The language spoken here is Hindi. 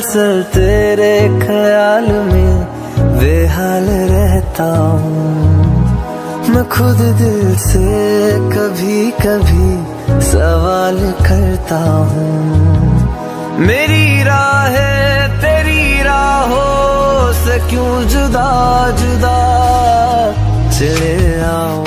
सर तेरे ख्याल में बेहाल रहता हूँ। मैं खुद दिल से कभी कभी सवाल करता हूँ। मेरी राह तेरी राहों से क्यों जुदा जुदा चले आओ?